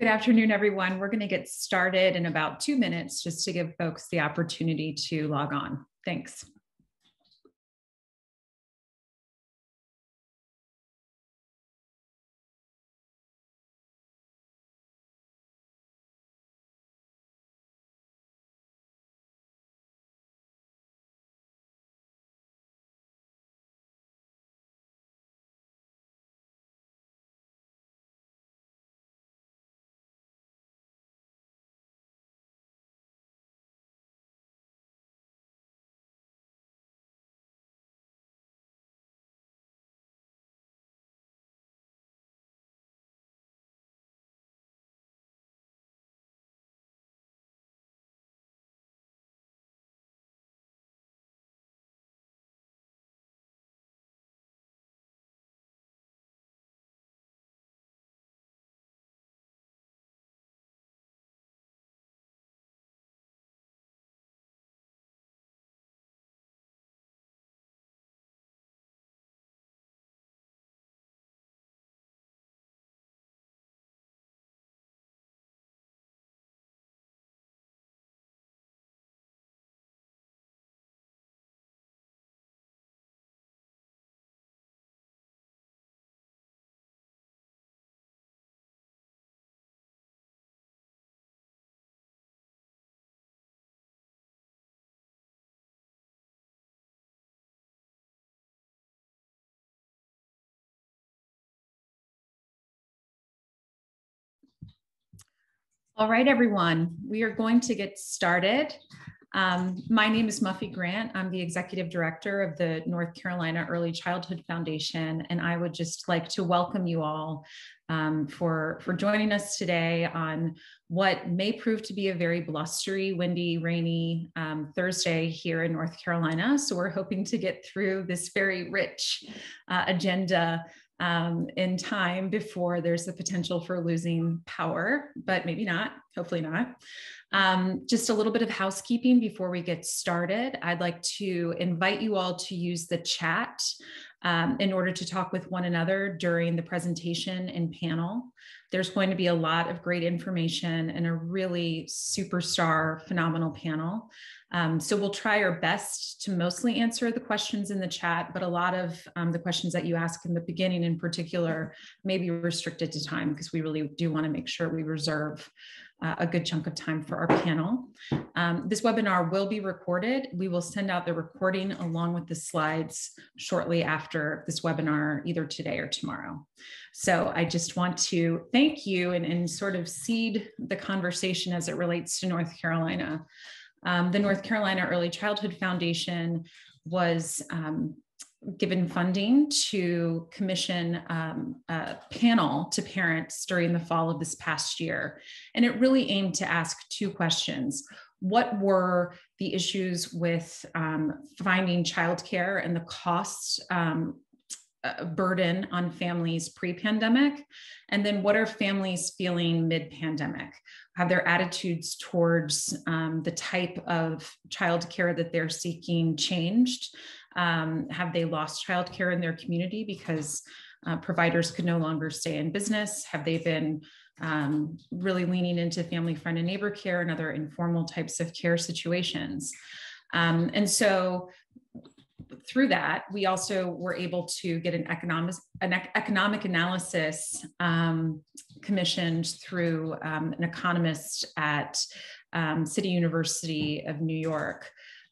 Good afternoon, everyone. We're going to get started in about two minutes just to give folks the opportunity to log on. Thanks. All right, everyone, we are going to get started. Um, my name is Muffy Grant. I'm the executive director of the North Carolina Early Childhood Foundation, and I would just like to welcome you all um, for, for joining us today on what may prove to be a very blustery, windy, rainy um, Thursday here in North Carolina. So we're hoping to get through this very rich uh, agenda um, in time before there's the potential for losing power, but maybe not, hopefully not. Um, just a little bit of housekeeping before we get started. I'd like to invite you all to use the chat um, in order to talk with one another during the presentation and panel. There's going to be a lot of great information and a really superstar, phenomenal panel. Um, so we'll try our best to mostly answer the questions in the chat, but a lot of um, the questions that you ask in the beginning in particular may be restricted to time because we really do want to make sure we reserve uh, a good chunk of time for our panel. Um, this webinar will be recorded. We will send out the recording along with the slides shortly after this webinar, either today or tomorrow. So I just want to thank you and, and sort of seed the conversation as it relates to North Carolina. Um, the North Carolina Early Childhood Foundation was um, given funding to commission um, a panel to parents during the fall of this past year. And it really aimed to ask two questions. What were the issues with um, finding childcare and the costs um, uh, burden on families pre-pandemic and then what are families feeling mid-pandemic have their attitudes towards um, the type of childcare that they're seeking changed. Um, have they lost childcare in their community because uh, providers could no longer stay in business? Have they been um, really leaning into family friend and neighbor care and other informal types of care situations? Um, and so through that, we also were able to get an economic an economic analysis um, commissioned through um, an economist at um, City University of New York.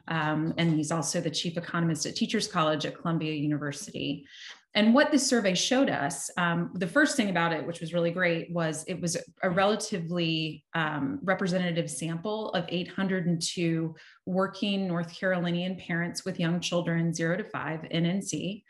Um, and he's also the chief economist at Teachers College at Columbia University. And what this survey showed us, um, the first thing about it, which was really great, was it was a relatively um, representative sample of 802 working North Carolinian parents with young children, zero to five, NNC.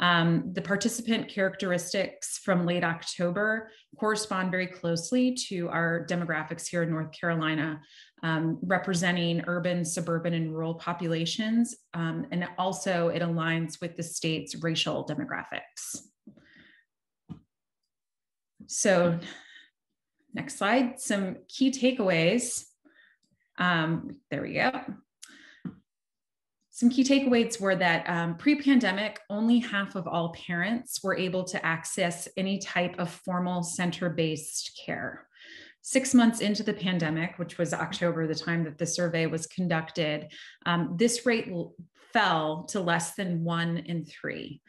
Um, the participant characteristics from late October correspond very closely to our demographics here in North Carolina, um, representing urban, suburban, and rural populations. Um, and also it aligns with the state's racial demographics. So next slide, some key takeaways. Um, there we go. Some key takeaways were that um, pre pandemic, only half of all parents were able to access any type of formal center based care. Six months into the pandemic, which was October, the time that the survey was conducted, um, this rate fell to less than one in three.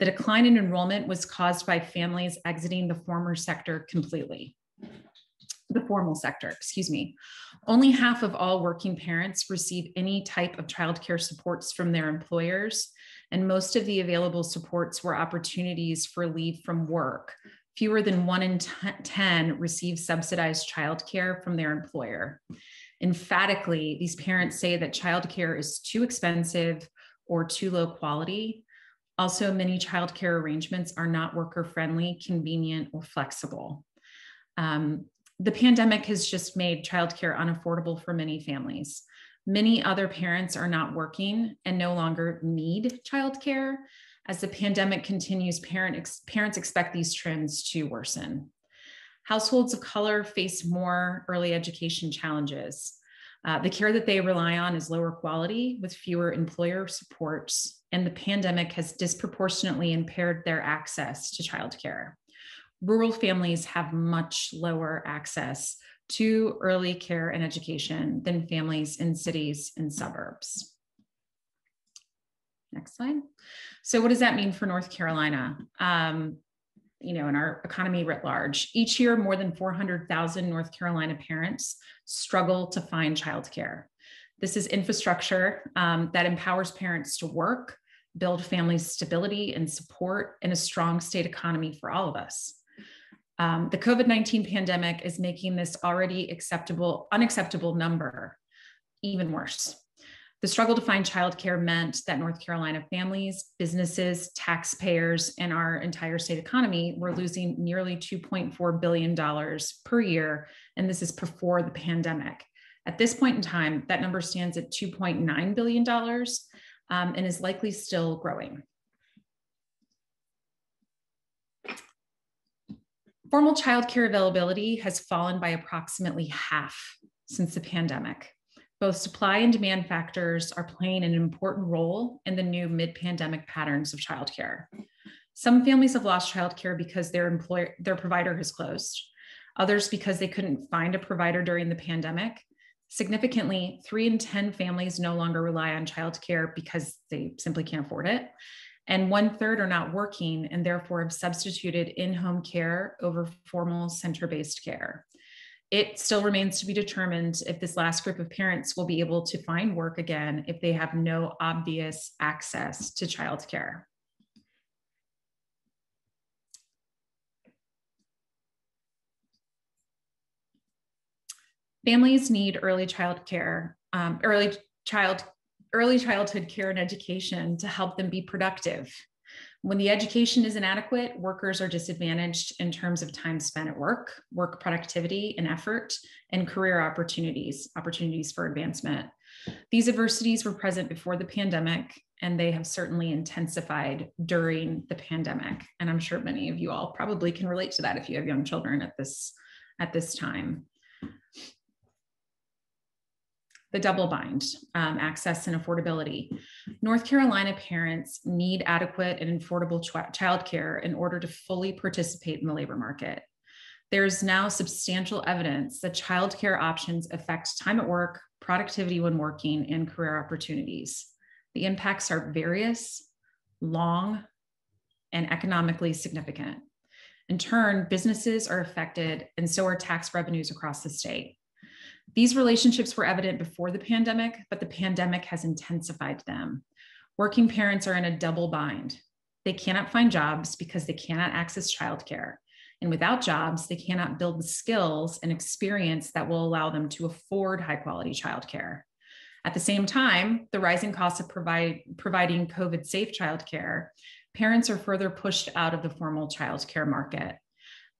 The decline in enrollment was caused by families exiting the former sector completely. The formal sector, excuse me. Only half of all working parents receive any type of childcare supports from their employers, and most of the available supports were opportunities for leave from work. Fewer than one in 10 receive subsidized childcare from their employer. Emphatically, these parents say that childcare is too expensive or too low quality. Also, many childcare arrangements are not worker friendly, convenient, or flexible. Um, the pandemic has just made childcare unaffordable for many families. Many other parents are not working and no longer need childcare. As the pandemic continues, parent ex- parents expect these trends to worsen. Households of color face more early education challenges. Uh, the care that they rely on is lower quality with fewer employer supports, and the pandemic has disproportionately impaired their access to childcare. Rural families have much lower access to early care and education than families in cities and suburbs. Next slide. So, what does that mean for North Carolina? Um, you know, in our economy writ large. Each year, more than 400,000 North Carolina parents struggle to find childcare. This is infrastructure um, that empowers parents to work, build family stability and support, and a strong state economy for all of us. Um, the COVID 19 pandemic is making this already acceptable, unacceptable number even worse. The struggle to find childcare meant that North Carolina families, businesses, taxpayers, and our entire state economy were losing nearly $2.4 billion per year. And this is before the pandemic. At this point in time, that number stands at $2.9 billion um, and is likely still growing. Formal childcare availability has fallen by approximately half since the pandemic. Both supply and demand factors are playing an important role in the new mid pandemic patterns of childcare. Some families have lost childcare because their employer, their provider has closed, others because they couldn't find a provider during the pandemic. Significantly, three in 10 families no longer rely on childcare because they simply can't afford it. And one third are not working and therefore have substituted in home care over formal center based care. It still remains to be determined if this last group of parents will be able to find work again if they have no obvious access to childcare. Families need early child care, um, early child, early childhood care and education to help them be productive when the education is inadequate, workers are disadvantaged in terms of time spent at work, work productivity and effort, and career opportunities, opportunities for advancement. These adversities were present before the pandemic, and they have certainly intensified during the pandemic. And I'm sure many of you all probably can relate to that if you have young children at this, at this time the double bind, um, access and affordability. North Carolina parents need adequate and affordable ch- childcare in order to fully participate in the labor market. There's now substantial evidence that childcare options affect time at work, productivity when working, and career opportunities. The impacts are various, long, and economically significant. In turn, businesses are affected, and so are tax revenues across the state. These relationships were evident before the pandemic, but the pandemic has intensified them. Working parents are in a double bind. They cannot find jobs because they cannot access childcare. And without jobs, they cannot build the skills and experience that will allow them to afford high quality childcare. At the same time, the rising costs of provide, providing COVID safe childcare, parents are further pushed out of the formal childcare market.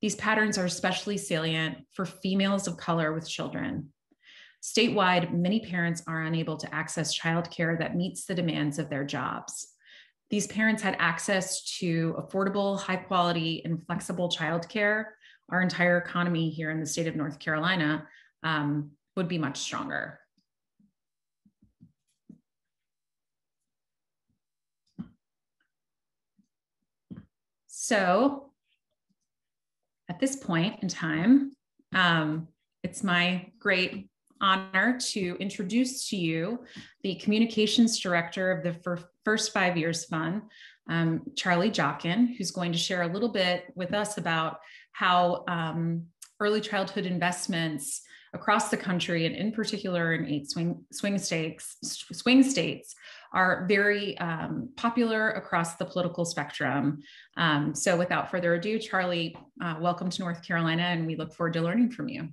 These patterns are especially salient for females of color with children. Statewide, many parents are unable to access childcare that meets the demands of their jobs. These parents had access to affordable, high quality, and flexible childcare. Our entire economy here in the state of North Carolina um, would be much stronger. So, at this point in time, um, It's my great honor to introduce to you the communications director of the First Five Years Fund, um, Charlie Joughin, who's going to share a little bit with us about how um, early childhood investments across the country and in particular in eight swing, swing states swing states are very um, popular across the political spectrum. Um, so without further ado charlie uh, welcome to north carolina and we look forward to learning from you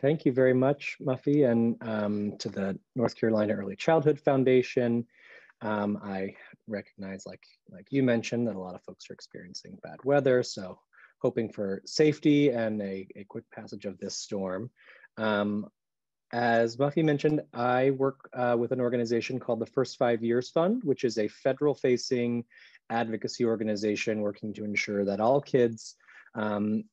thank you very much muffy and um, to the north carolina early childhood foundation. Um, i recognize like like you mentioned that a lot of folks are experiencing bad weather so hoping for safety and a, a quick passage of this storm. Um, as Muffy mentioned, I work uh, with an organization called the First Five Years Fund, which is a federal facing advocacy organization working to ensure that all kids um,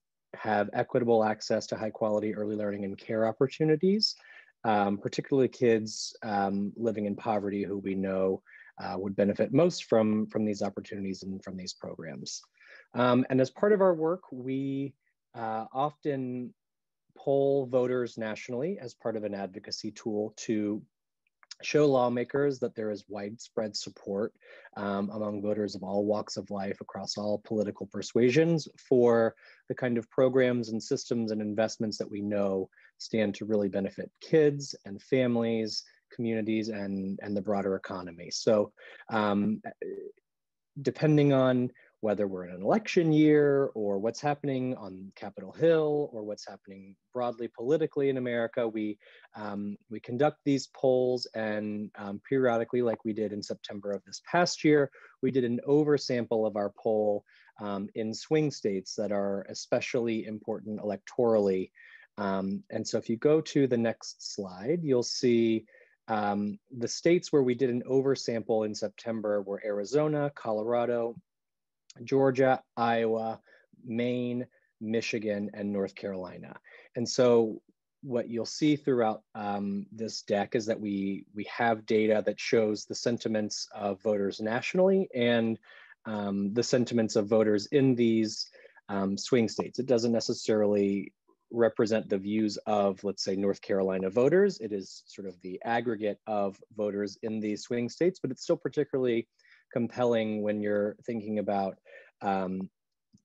have equitable access to high quality early learning and care opportunities, um, particularly kids um, living in poverty who we know uh, would benefit most from, from these opportunities and from these programs. Um, and as part of our work, we uh, often poll voters nationally as part of an advocacy tool to show lawmakers that there is widespread support um, among voters of all walks of life across all political persuasions for the kind of programs and systems and investments that we know stand to really benefit kids and families, communities, and, and the broader economy. So um, depending on whether we're in an election year or what's happening on Capitol Hill or what's happening broadly politically in America, we, um, we conduct these polls and um, periodically, like we did in September of this past year, we did an oversample of our poll um, in swing states that are especially important electorally. Um, and so if you go to the next slide, you'll see um, the states where we did an oversample in September were Arizona, Colorado, Georgia, Iowa, Maine, Michigan, and North Carolina. And so what you'll see throughout um, this deck is that we, we have data that shows the sentiments of voters nationally and um, the sentiments of voters in these um, swing states. It doesn't necessarily represent the views of, let's say, North Carolina voters. It is sort of the aggregate of voters in these swing states, but it's still particularly compelling when you're thinking about um,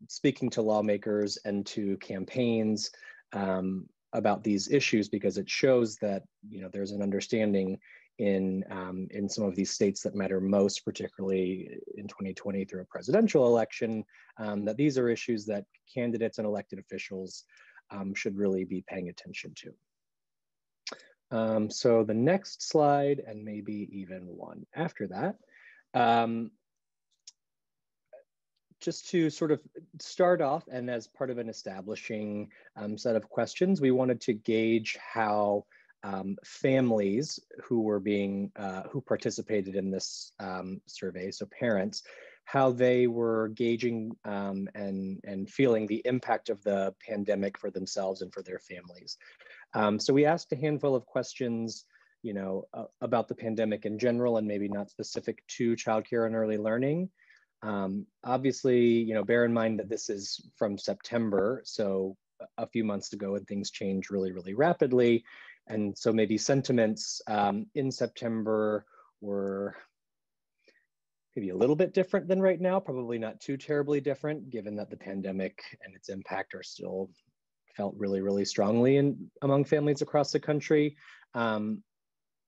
speaking to lawmakers and to campaigns um, about these issues because it shows that you know there's an understanding in um, in some of these states that matter most, particularly in 2020 through a presidential election, um, that these are issues that candidates and elected officials um, should really be paying attention to. Um, so the next slide, and maybe even one after that, um, just to sort of start off and as part of an establishing um, set of questions, we wanted to gauge how um, families who were being, uh, who participated in this um, survey, so parents, how they were gauging um, and, and feeling the impact of the pandemic for themselves and for their families. Um, so we asked a handful of questions you know, uh, about the pandemic in general and maybe not specific to childcare and early learning. Um, obviously, you know, bear in mind that this is from September, so a few months ago and things change really, really rapidly. And so maybe sentiments um, in September were maybe a little bit different than right now, probably not too terribly different, given that the pandemic and its impact are still felt really, really strongly in among families across the country. Um,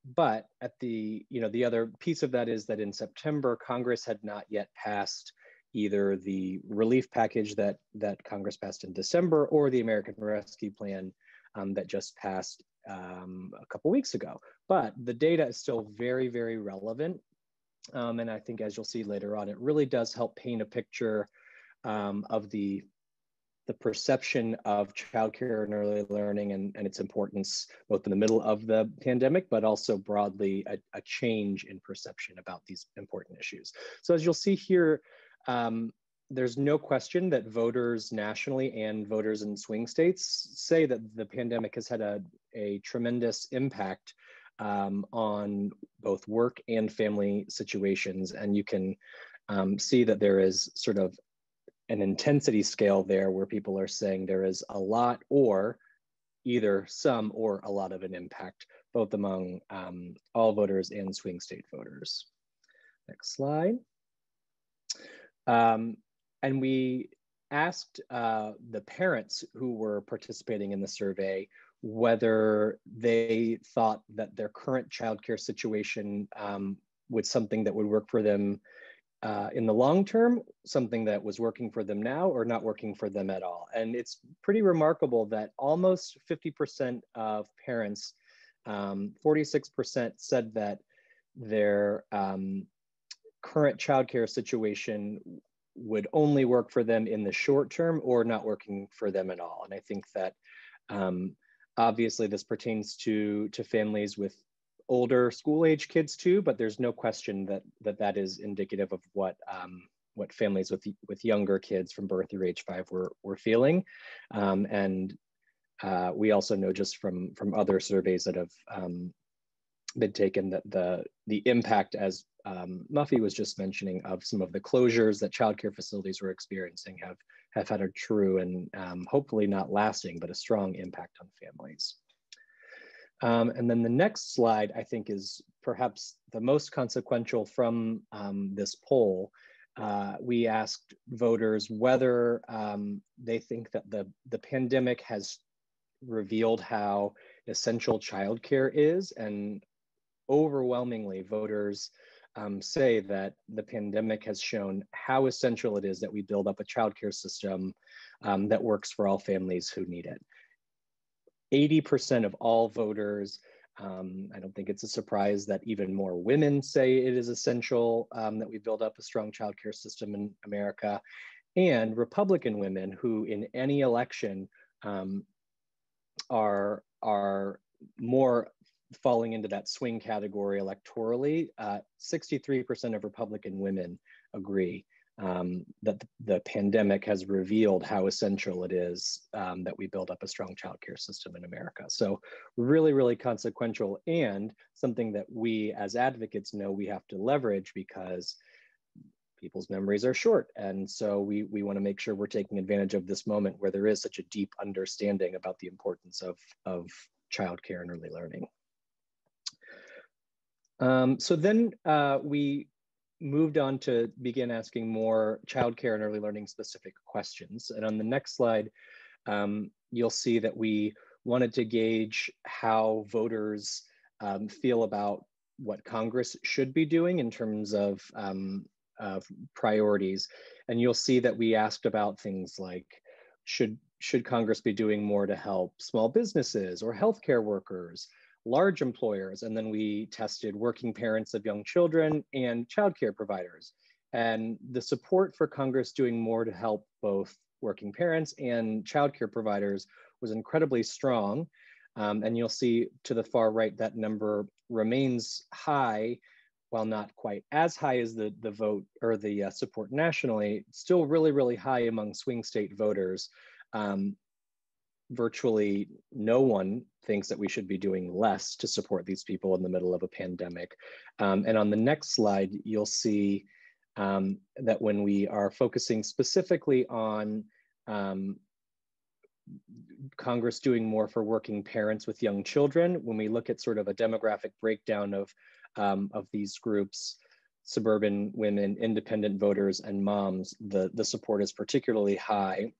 but at the you know the other piece of that is that in september congress had not yet passed either the relief package that that congress passed in december or the american rescue plan um, that just passed um, a couple weeks ago. But the data is still very very relevant um, and i think as you'll see later on it really does help paint a picture um, of the the perception of childcare and early learning and, and its importance, both in the middle of the pandemic, but also broadly a, a change in perception about these important issues. So as you'll see here, um, there's no question that voters nationally and voters in swing states say that the pandemic has had a, a tremendous impact um, on both work and family situations. And you can um, see that there is sort of an intensity scale there where people are saying there is a lot or either some or a lot of an impact, both among um, all voters and swing state voters. Next slide. Um, and we asked uh, the parents who were participating in the survey whether they thought that their current childcare situation um, was something that would work for them uh, in the long term, something that was working for them now or not working for them at all. And it's pretty remarkable that almost 50% of parents, 46% um, said that their um, current childcare situation would only work for them in the short term or not working for them at all. And I think that um, obviously this pertains to, to families with older school age kids too, but there's no question that that, that is indicative of what um, what families with with younger kids from birth through age five were, were feeling. Um, and uh, we also know just from from other surveys that have um, been taken that the the impact as um, Muffy was just mentioning of some of the closures that childcare facilities were experiencing have have had a true and um, hopefully not lasting, but a strong impact on families. Um, and then the next slide, I think, is perhaps the most consequential from um, this poll. Uh, we asked voters whether um, they think that the, the pandemic has revealed how essential childcare is. And overwhelmingly, voters um, say that the pandemic has shown how essential it is that we build up a childcare system um, that works for all families who need it. 80% of all voters. Um, I don't think it's a surprise that even more women say it is essential um, that we build up a strong childcare system in America. And Republican women who in any election um, are, are more falling into that swing category electorally, 63% uh, of Republican women agree um, that the pandemic has revealed how essential it is um, that we build up a strong childcare system in America. So really, really consequential and something that we as advocates know we have to leverage because people's memories are short. And so we, we wanna make sure we're taking advantage of this moment where there is such a deep understanding about the importance of, of childcare and early learning. Um, so then uh, we moved on to begin asking more childcare and early learning specific questions. And on the next slide, um, you'll see that we wanted to gauge how voters um, feel about what Congress should be doing in terms of, um, of priorities. And you'll see that we asked about things like, should, should Congress be doing more to help small businesses or healthcare workers? Large employers, and then we tested working parents of young children and childcare providers. And the support for Congress doing more to help both working parents and childcare providers was incredibly strong. Um, and you'll see to the far right that number remains high, while not quite as high as the, the vote or the uh, support nationally, still really, really high among swing state voters. Um, virtually no one thinks that we should be doing less to support these people in the middle of a pandemic. Um, and on the next slide, you'll see um, that when we are focusing specifically on um, Congress doing more for working parents with young children, when we look at sort of a demographic breakdown of, um, of these groups, suburban women, independent voters, and moms, the, the support is particularly high.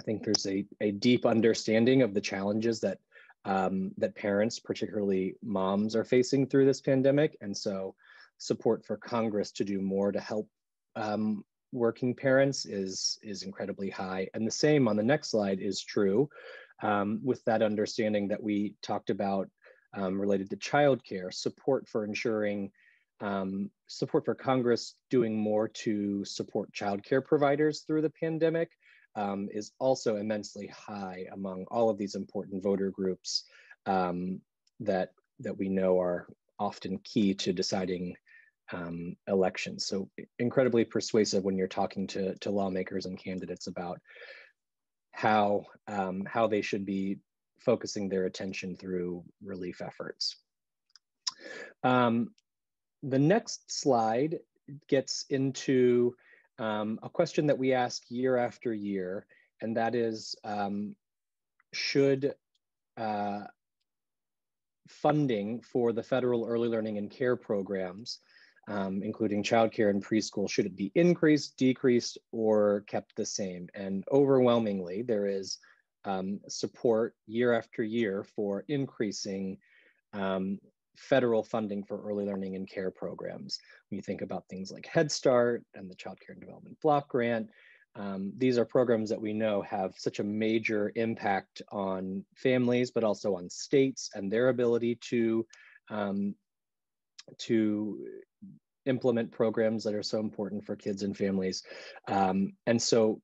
I think there's a, a deep understanding of the challenges that um, that parents, particularly moms, are facing through this pandemic. And so support for Congress to do more to help um, working parents is, is incredibly high. And the same on the next slide is true um, with that understanding that we talked about um, related to childcare, support for ensuring um, support for Congress doing more to support childcare providers through the pandemic um, is also immensely high among all of these important voter groups um, that, that we know are often key to deciding um, elections. So incredibly persuasive when you're talking to, to lawmakers and candidates about how, um, how they should be focusing their attention through relief efforts. Um, the next slide gets into um, a question that we ask year after year, and that is, um, should uh, funding for the federal early learning and care programs, um, including childcare and preschool, should it be increased, decreased, or kept the same? And overwhelmingly, there is um, support year after year for increasing um, federal funding for early learning and care programs. When you think about things like Head Start and the Child Care and Development Block Grant, um, these are programs that we know have such a major impact on families, but also on states and their ability to, um, to implement programs that are so important for kids and families. Um, and so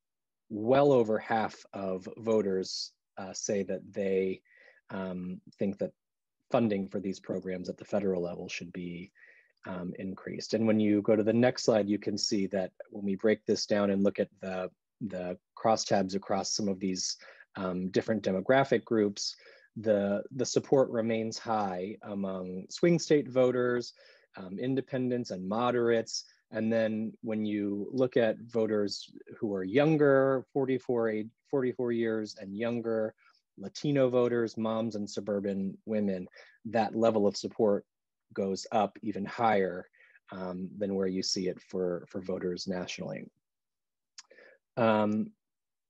well over half of voters uh, say that they um, think that funding for these programs at the federal level should be um, increased. And when you go to the next slide, you can see that when we break this down and look at the, the crosstabs across some of these um, different demographic groups, the, the support remains high among swing state voters, um, independents and moderates. And then when you look at voters who are younger, 44, 44 years and younger, Latino voters, moms and suburban women, that level of support goes up even higher um, than where you see it for, for voters nationally. Um,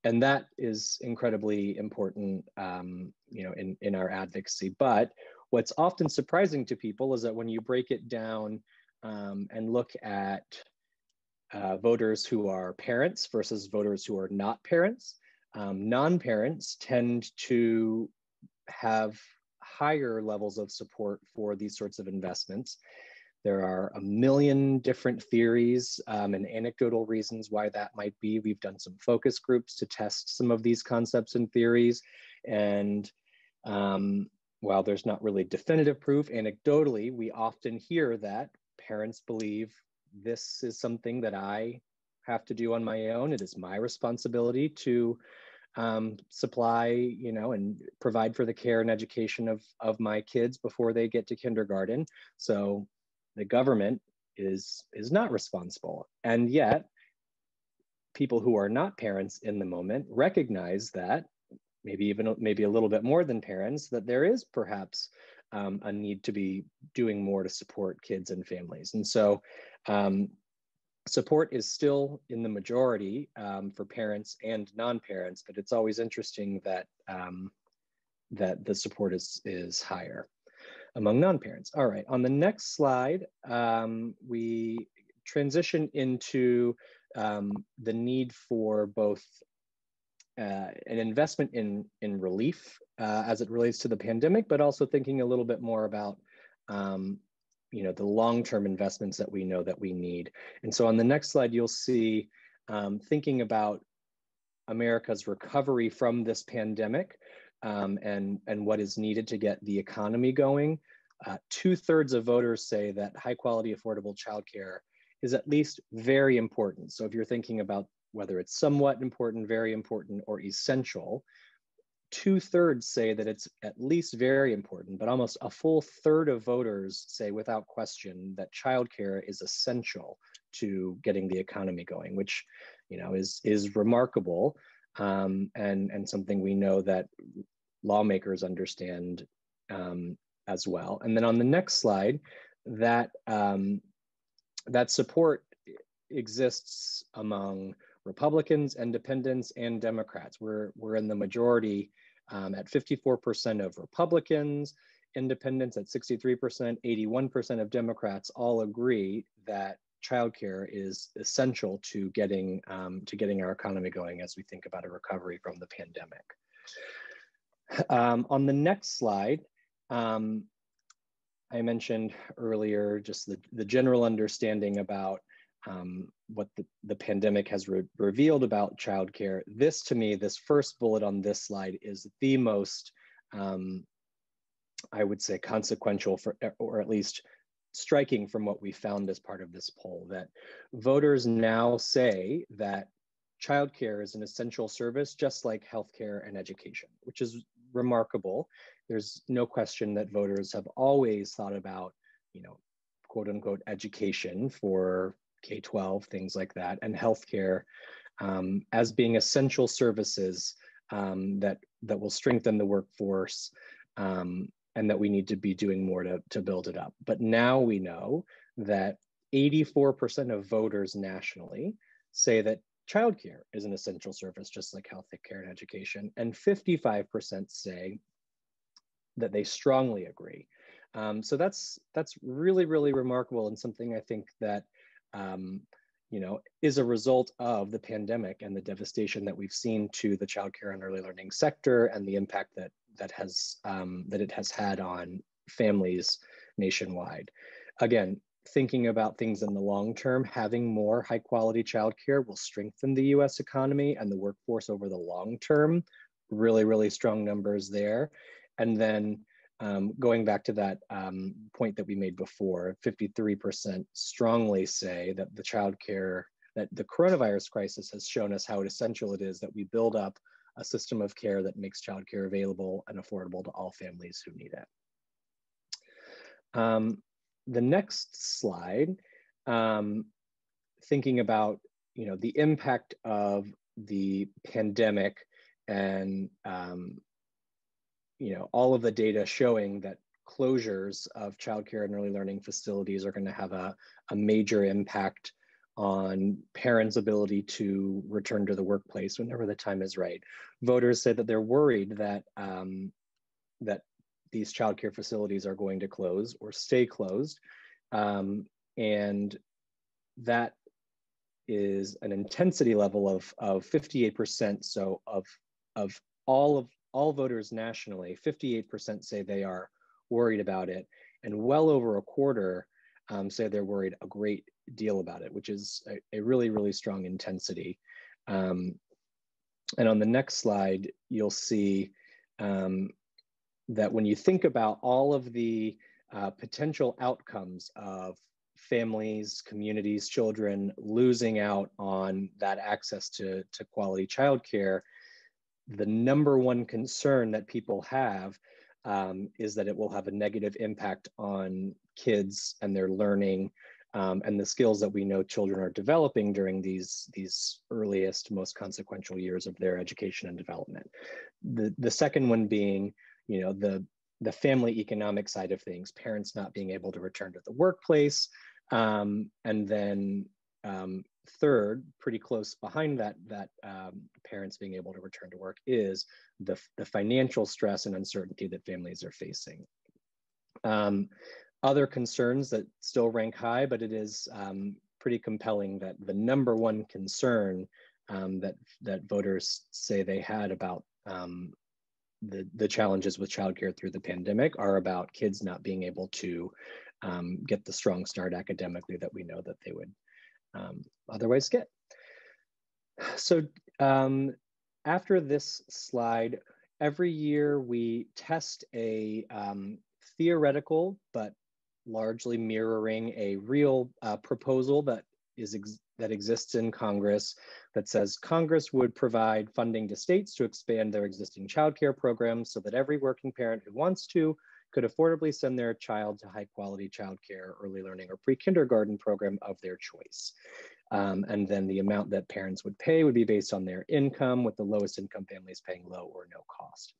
and that is incredibly important, um, you know, in, in our advocacy. But what's often surprising to people is that when you break it down um, and look at uh, voters who are parents versus voters who are not parents, um, non-parents tend to have higher levels of support for these sorts of investments. There are a million different theories um, and anecdotal reasons why that might be. We've done some focus groups to test some of these concepts and theories. And um, while there's not really definitive proof, anecdotally, we often hear that parents believe this is something that I have to do on my own. It is my responsibility to um, supply, you know, and provide for the care and education of, of my kids before they get to kindergarten. So the government is, is not responsible. And yet people who are not parents in the moment recognize that maybe even maybe a little bit more than parents, that there is perhaps um, a need to be doing more to support kids and families. And so um, support is still in the majority um, for parents and non-parents, but it's always interesting that um, that the support is is higher among non-parents. All right, on the next slide, um, we transition into um, the need for both uh, an investment in in relief uh, as it relates to the pandemic, but also thinking a little bit more about um, you know the long-term investments that we know that we need. And so on the next slide, you'll see um, thinking about America's recovery from this pandemic um, and and what is needed to get the economy going. Uh, Two thirds of voters say that high quality, affordable childcare is at least very important. So if you're thinking about whether it's somewhat important, very important, or essential, two thirds say that it's at least very important, but almost a full third of voters say without question that childcare is essential to getting the economy going, which you know is is remarkable um, and and something we know that lawmakers understand um, as well. And then on the next slide, that um, that support exists among Republicans, independents, and Democrats. We're, we're in the majority um, at 54% of Republicans, independents at 63%, 81% of Democrats all agree that childcare is essential to getting um, to getting our economy going as we think about a recovery from the pandemic. Um, on the next slide, um, I mentioned earlier just the, the general understanding about um, what the, the pandemic has re revealed about childcare. This to me, this first bullet on this slide is the most, um, I would say, consequential for, or at least striking from what we found as part of this poll, that voters now say that childcare is an essential service, just like healthcare and education, which is remarkable. There's no question that voters have always thought about, you know, quote unquote education for K 12, things like that, and healthcare um, as being essential services um, that that will strengthen the workforce um, and that we need to be doing more to, to build it up. But now we know that 84% of voters nationally say that childcare is an essential service, just like health care and education. And 55% say that they strongly agree. Um, so that's that's really, really remarkable and something I think that um, you know, is a result of the pandemic and the devastation that we've seen to the childcare and early learning sector and the impact that that has um, that it has had on families nationwide. Again, thinking about things in the long term, having more high quality childcare will strengthen the US economy and the workforce over the long term. Really, really strong numbers there. And then um, going back to that um, point that we made before, 53% strongly say that the childcare, that the coronavirus crisis has shown us how essential it is that we build up a system of care that makes childcare available and affordable to all families who need it. Um, the next slide, um, thinking about you know the impact of the pandemic and um, you know all of the data showing that closures of childcare and early learning facilities are going to have a, a major impact on parents' ability to return to the workplace whenever the time is right. Voters say that they're worried that um, that these childcare facilities are going to close or stay closed. Um, and that is an intensity level of, of 58%. So of, of all of all voters nationally, 58% say they are worried about it. And well over a quarter um, say they're worried a great deal about it, which is a, a really, really strong intensity. Um, and on the next slide, you'll see um, that when you think about all of the uh, potential outcomes of families, communities, children losing out on that access to, to quality childcare, the number one concern that people have um, is that it will have a negative impact on kids and their learning um, and the skills that we know children are developing during these, these earliest, most consequential years of their education and development. The, the second one being you know the the family economic side of things parents not being able to return to the workplace um, and then um, third pretty close behind that that um, parents being able to return to work is the, the financial stress and uncertainty that families are facing. Um, other concerns that still rank high but it is um, pretty compelling that the number one concern um, that that voters say they had about um, the, the challenges with childcare through the pandemic are about kids not being able to um, get the strong start academically that we know that they would um, otherwise get. So um, after this slide, every year we test a um, theoretical but largely mirroring a real uh, proposal that is ex that exists in Congress that says Congress would provide funding to states to expand their existing childcare programs so that every working parent who wants to could affordably send their child to high quality childcare, early learning, or pre-kindergarten program of their choice. Um, and then the amount that parents would pay would be based on their income, with the lowest income families paying low or no cost.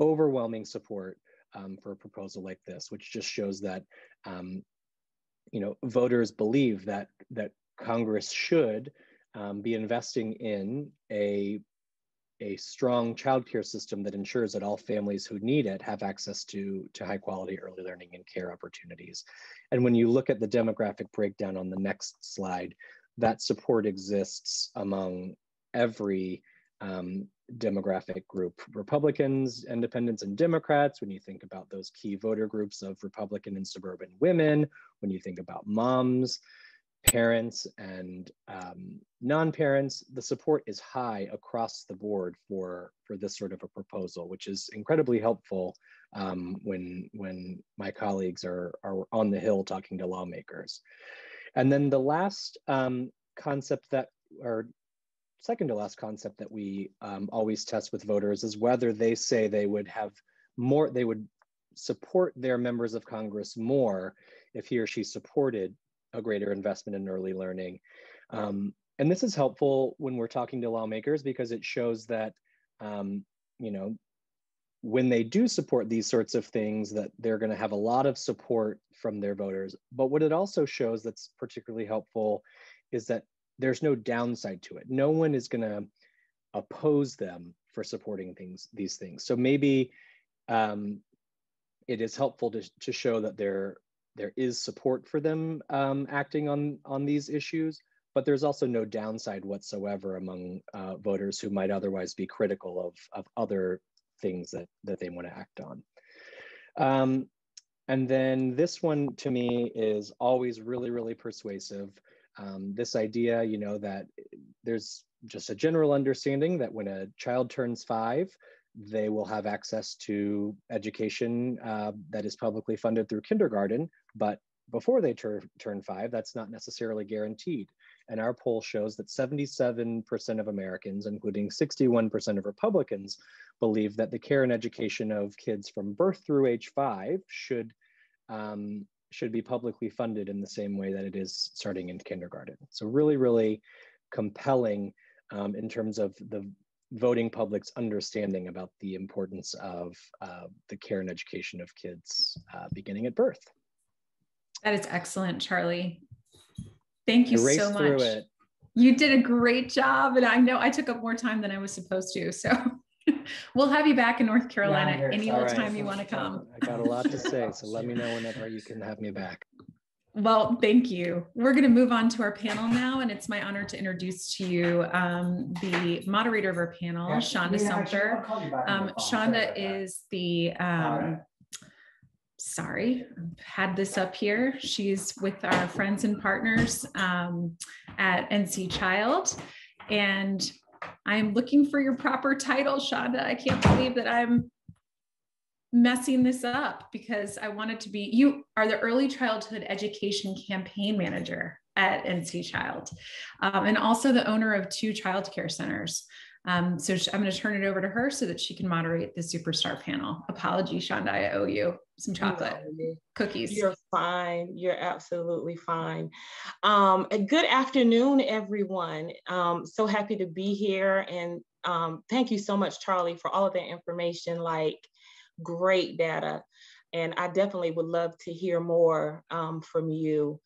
Overwhelming support um, for a proposal like this, which just shows that um, you know voters believe that that Congress should um, be investing in a, a strong childcare system that ensures that all families who need it have access to, to high quality early learning and care opportunities. And when you look at the demographic breakdown on the next slide, that support exists among every um, demographic group Republicans, independents, and Democrats. When you think about those key voter groups of Republican and suburban women, when you think about moms, parents and um, non-parents, the support is high across the board for, for this sort of a proposal, which is incredibly helpful um, when, when my colleagues are, are on the Hill talking to lawmakers. And then the last um, concept that, or second to last concept that we um, always test with voters is whether they say they would have more, they would support their members of Congress more if he or she supported a greater investment in early learning. Um, and this is helpful when we're talking to lawmakers because it shows that um, you know, when they do support these sorts of things, that they're going to have a lot of support from their voters. But what it also shows that's particularly helpful is that there's no downside to it. No one is going to oppose them for supporting things these things. So maybe um, it is helpful to, to show that there there is support for them um, acting on on these issues, but there's also no downside whatsoever among uh, voters who might otherwise be critical of of other things that that they want to act on. Um, and then this one to me is always really really persuasive. Um, this idea, you know, that there's just a general understanding that when a child turns five, they will have access to education uh, that is publicly funded through kindergarten, but before they tur turn five, that's not necessarily guaranteed. And our poll shows that 77% of Americans, including 61% of Republicans, believe that the care and education of kids from birth through age five should, um, should be publicly funded in the same way that it is starting in kindergarten. So really, really compelling um, in terms of the voting public's understanding about the importance of uh, the care and education of kids uh, beginning at birth. That is excellent, Charlie. Thank you so much. You did a great job. And I know I took up more time than I was supposed to. So we'll have you back in North Carolina yeah, any old right. time you want to come. I got a lot to say. So let me know whenever you can have me back. Well, thank you. We're going to move on to our panel now, and it's my honor to introduce to you um, the moderator of our panel, yeah, Shonda yeah, Sumter. Um, Shonda is the, um, sorry, I've had this up here. She's with our friends and partners um, at NC Child, and I'm looking for your proper title, Shonda. I can't believe that I'm messing this up because I wanted to be, you are the early childhood education campaign manager at NC Child um, and also the owner of two child care centers. Um, so I'm going to turn it over to her so that she can moderate the superstar panel. Apology, Shonda, I owe you some chocolate cookies. You're fine. You're absolutely fine. Um, good afternoon, everyone. Um, so happy to be here. And um, thank you so much, Charlie, for all of that information. Like, great data. And I definitely would love to hear more um, from you.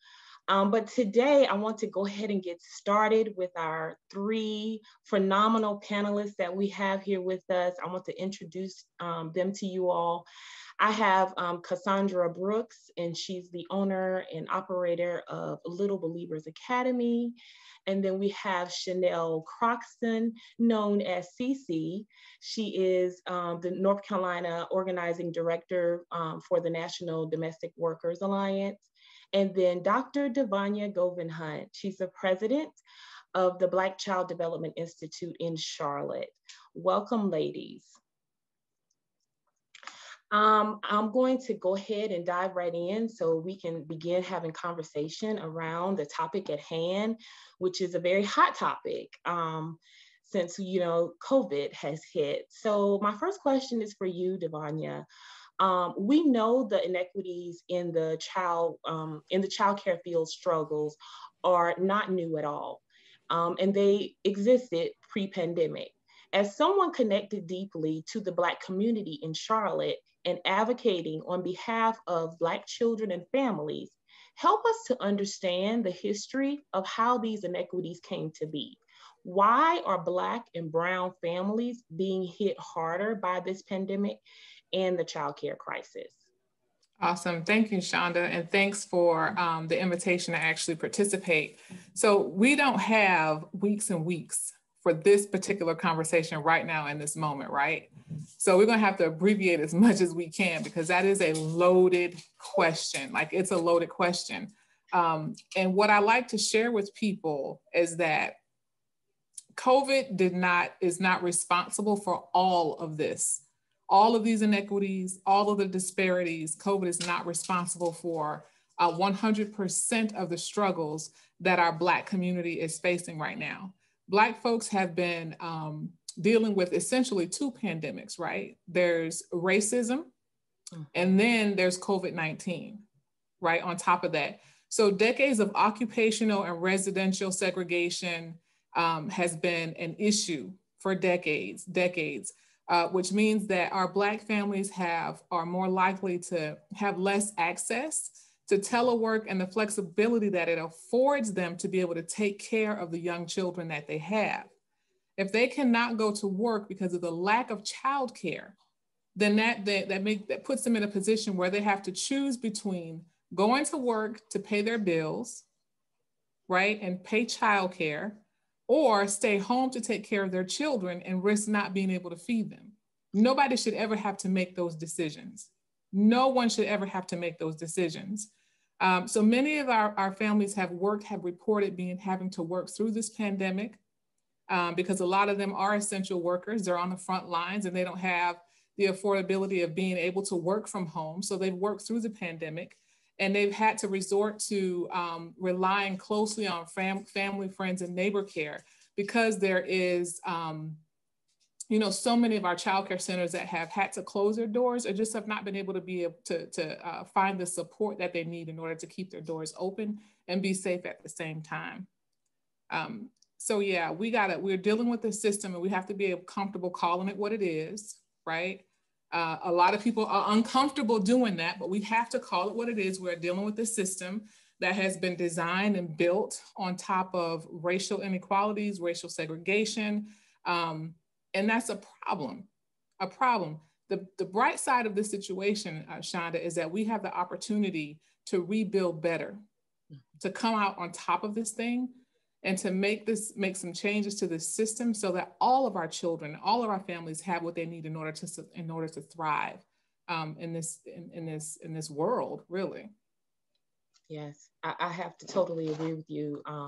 Um, but today I want to go ahead and get started with our three phenomenal panelists that we have here with us. I want to introduce um, them to you all. I have um, Cassandra Brooks, and she's the owner and operator of Little Believers Academy. And then we have Chanel Croxton, known as CC. She is um, the North Carolina organizing director um, for the National Domestic Workers Alliance. And then Dr. Devanya Govan Hunt. She's the president of the Black Child Development Institute in Charlotte. Welcome, ladies. Um, I'm going to go ahead and dive right in so we can begin having conversation around the topic at hand, which is a very hot topic um, since, you know, COVID has hit. So my first question is for you, Devanya. Um, we know the inequities in the child um, in the child care field struggles are not new at all, um, and they existed pre-pandemic. As someone connected deeply to the Black community in Charlotte, and advocating on behalf of Black children and families help us to understand the history of how these inequities came to be. Why are Black and Brown families being hit harder by this pandemic and the child care crisis? Awesome. Thank you, Shonda. And thanks for um, the invitation to actually participate. So, we don't have weeks and weeks for this particular conversation right now in this moment, right? So we're going to have to abbreviate as much as we can because that is a loaded question. Like it's a loaded question. Um, and what I like to share with people is that COVID did not is not responsible for all of this. All of these inequities, all of the disparities, COVID is not responsible for uh, 100% of the struggles that our Black community is facing right now. Black folks have been um, dealing with essentially two pandemics, right? There's racism, mm. and then there's COVID 19, right? On top of that. So, decades of occupational and residential segregation um, has been an issue for decades, decades. Uh, which means that our Black families have are more likely to have less access to telework and the flexibility that it affords them to be able to take care of the young children that they have. If they cannot go to work because of the lack of childcare, then that, that, that, make, that puts them in a position where they have to choose between going to work to pay their bills, right, and pay childcare, or stay home to take care of their children and risk not being able to feed them. Nobody should ever have to make those decisions. No one should ever have to make those decisions. Um, so many of our, our families have worked, have reported being having to work through this pandemic um, because a lot of them are essential workers. They're on the front lines and they don't have the affordability of being able to work from home. So they've worked through the pandemic and they've had to resort to um, relying closely on fam family, friends, and neighbor care because there is, um, you know, so many of our childcare centers that have had to close their doors or just have not been able to be able to, to uh, find the support that they need in order to keep their doors open and be safe at the same time. Um, so yeah, we gotta, we're dealing with the system and we have to be comfortable calling it what it is, right? Uh, a lot of people are uncomfortable doing that, but we have to call it what it is. We're dealing with a system that has been designed and built on top of racial inequalities, racial segregation, um, and that's a problem, a problem. The, the bright side of this situation, uh, Shonda, is that we have the opportunity to rebuild better, to come out on top of this thing and to make this make some changes to the system so that all of our children all of our families have what they need in order to in order to thrive um, in this in, in, this in this world really. Yes i, I have to totally agree with you um,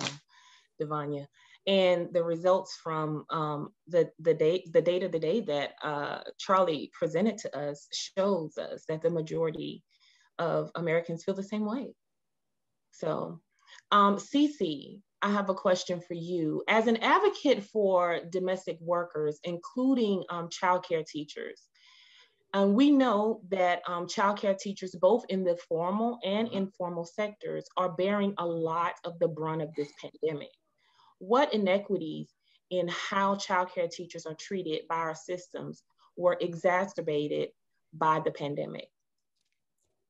and the results from um, the the date the data today that uh, charlie presented to us shows us that the majority of americans feel the same way. So um, Cece, I have a question for you. As an advocate for domestic workers, including um, childcare teachers, um, we know that um, childcare teachers, both in the formal and informal sectors, are bearing a lot of the brunt of this pandemic. What inequities in how childcare teachers are treated by our systems were exacerbated by the pandemic?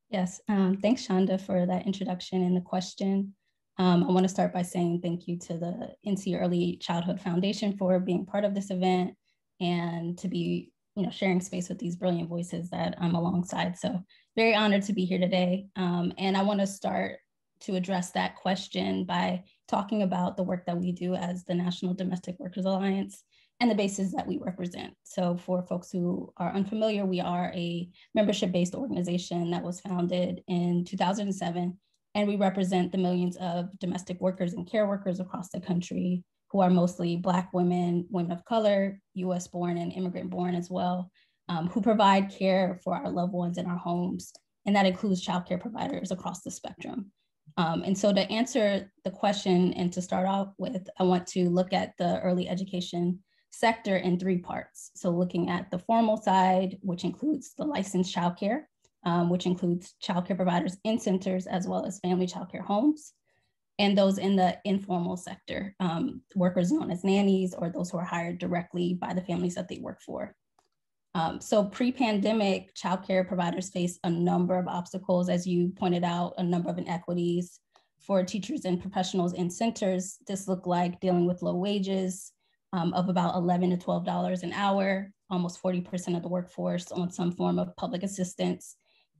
Yes, um, thanks, Shonda, for that introduction and the question. Um, I want to start by saying thank you to the NC Early Childhood Foundation for being part of this event and to be, you know, sharing space with these brilliant voices that I'm alongside. So very honored to be here today. Um, and I want to start to address that question by talking about the work that we do as the National Domestic Workers Alliance and the bases that we represent. So for folks who are unfamiliar, we are a membership-based organization that was founded in 2007 and we represent the millions of domestic workers and care workers across the country who are mostly Black women, women of color, US born and immigrant born as well, um, who provide care for our loved ones in our homes. And that includes childcare providers across the spectrum. Um, and so to answer the question and to start off with, I want to look at the early education sector in three parts. So looking at the formal side, which includes the licensed childcare, um, which includes childcare providers in centers as well as family childcare homes, and those in the informal sector, um, workers known as nannies or those who are hired directly by the families that they work for. Um, so pre-pandemic, childcare providers face a number of obstacles, as you pointed out, a number of inequities. For teachers and professionals in centers, this looked like dealing with low wages um, of about 11 to $12 an hour, almost 40% of the workforce on some form of public assistance,